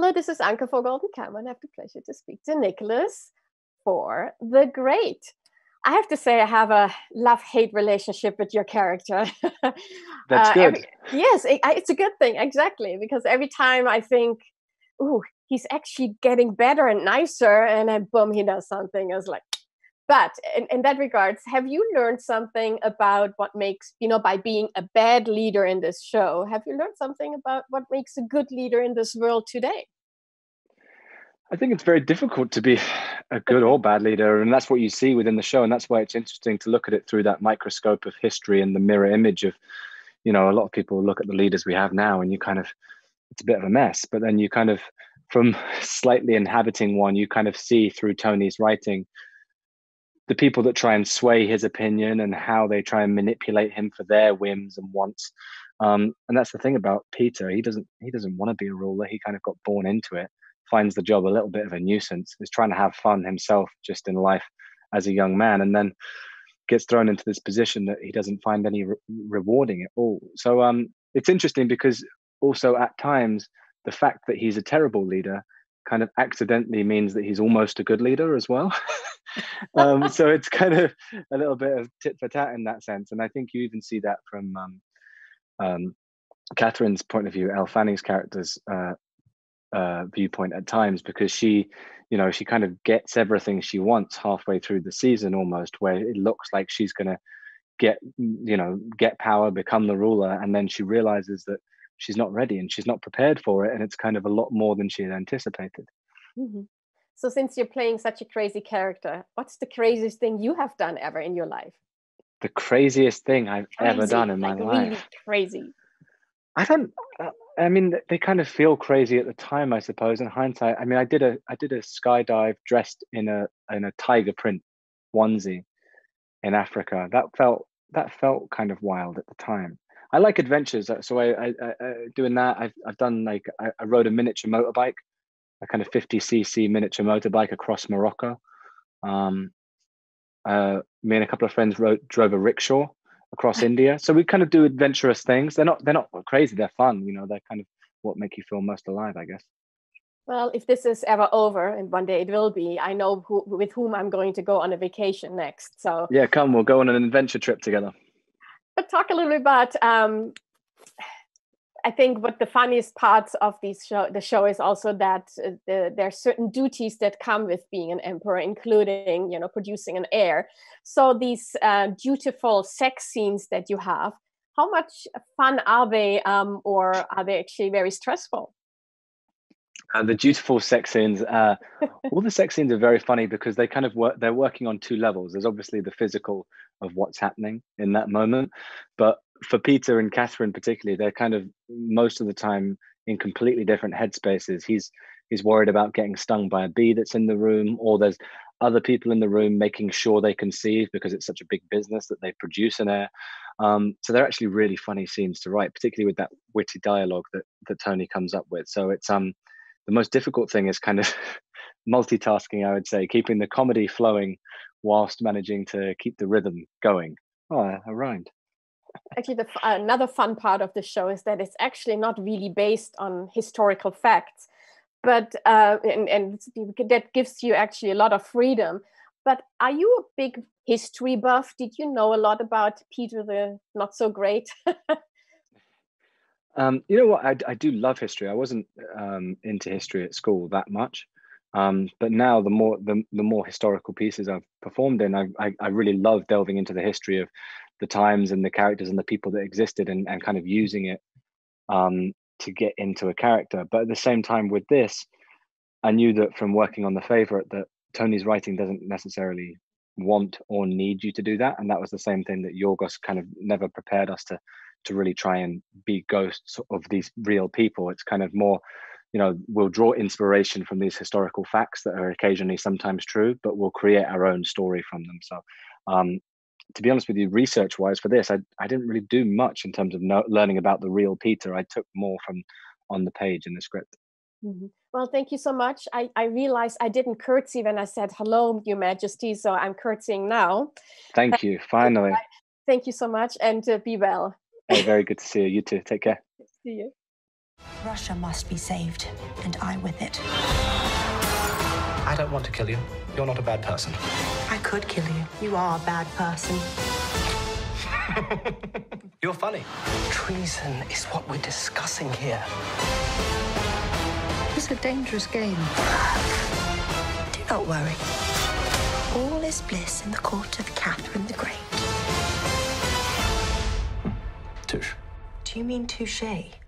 Hello, this is Anke for Golden Camera, and I have the pleasure to speak to Nicholas for The Great. I have to say, I have a love hate relationship with your character. That's uh, good. Every, yes, it, it's a good thing, exactly. Because every time I think, ooh, he's actually getting better and nicer, and then boom, he does something. I was like, but in, in that regards, have you learned something about what makes, you know, by being a bad leader in this show, have you learned something about what makes a good leader in this world today? I think it's very difficult to be a good or bad leader, and that's what you see within the show, and that's why it's interesting to look at it through that microscope of history and the mirror image of, you know, a lot of people look at the leaders we have now, and you kind of, it's a bit of a mess, but then you kind of, from slightly inhabiting one, you kind of see through Tony's writing the people that try and sway his opinion and how they try and manipulate him for their whims and wants. Um, and that's the thing about Peter. He doesn't he doesn't want to be a ruler. He kind of got born into it finds the job a little bit of a nuisance, is trying to have fun himself just in life as a young man, and then gets thrown into this position that he doesn't find any re- rewarding at all. So um, it's interesting because also at times the fact that he's a terrible leader kind of accidentally means that he's almost a good leader as well. um, so it's kind of a little bit of tit for tat in that sense, and I think you even see that from um, um, Catherine's point of view. Elle Fanning's character's uh, uh, viewpoint at times because she, you know, she kind of gets everything she wants halfway through the season almost, where it looks like she's going to get, you know, get power, become the ruler, and then she realizes that she's not ready and she's not prepared for it, and it's kind of a lot more than she had anticipated. Mm-hmm. So, since you're playing such a crazy character, what's the craziest thing you have done ever in your life? The craziest thing I've crazy, ever done in my like life. Really crazy. I don't. Uh, I mean, they kind of feel crazy at the time, I suppose. In hindsight, I mean, I did a I did a skydive dressed in a in a tiger print onesie in Africa. That felt that felt kind of wild at the time. I like adventures, uh, so I, I, I doing that. I've I've done like I, I rode a miniature motorbike, a kind of 50cc miniature motorbike across Morocco. Um, uh, me and a couple of friends rode, drove a rickshaw across India. So we kind of do adventurous things. They're not they're not crazy. They're fun. You know, they're kind of what make you feel most alive, I guess. Well, if this is ever over, and one day it will be, I know who, with whom I'm going to go on a vacation next. So yeah, come, we'll go on an adventure trip together. But talk a little bit about um, I think what the funniest parts of these show, the show is also that uh, the, there are certain duties that come with being an emperor, including you know producing an heir. So these uh, dutiful sex scenes that you have, how much fun are they, um, or are they actually very stressful? Uh, the dutiful sex scenes, uh, all the sex scenes are very funny because they kind of work. They're working on two levels. There's obviously the physical of what's happening in that moment, but for Peter and Catherine particularly, they're kind of most of the time in completely different headspaces. He's he's worried about getting stung by a bee that's in the room, or there's other people in the room making sure they conceive because it's such a big business that they produce an heir. Um, so they're actually really funny scenes to write, particularly with that witty dialogue that that Tony comes up with. So it's um the most difficult thing is kind of multitasking, I would say, keeping the comedy flowing whilst managing to keep the rhythm going. Oh, I rhymed. Actually the, another fun part of the show is that it's actually not really based on historical facts but uh, and, and that gives you actually a lot of freedom. But are you a big history buff? Did you know a lot about peter the not so great um, you know what? I, I, do love history. I wasn't um, into history at school that much. Um, but now the more the, the more historical pieces i've performed in I, I, I really love delving into the history of the times and the characters and the people that existed and, and kind of using it um, to get into a character. But at the same time, with this, I knew that from working on the favorite that Tony's writing doesn't necessarily want or need you to do that, and that was the same thing that Yorgos kind of never prepared us to to really try and be ghosts of these real people. It's kind of more, you know, we'll draw inspiration from these historical facts that are occasionally sometimes true, but we'll create our own story from them. So um, to be honest with you, research wise for this, I, I didn't really do much in terms of no, learning about the real Peter. I took more from on the page in the script. Mm-hmm. Well, thank you so much. I, I realized I didn't curtsy when I said hello, Your Majesty, so I'm curtsying now. Thank you. Finally. Thank you so much and uh, be well. Hey, very good to see you. You too. Take care. See you. Russia must be saved, and I with it. I don't want to kill you. You're not a bad person. I could kill you. You are a bad person. You're funny. Treason is what we're discussing here. It's a dangerous game. Do not worry. All is bliss in the court of Catherine Do you mean touche?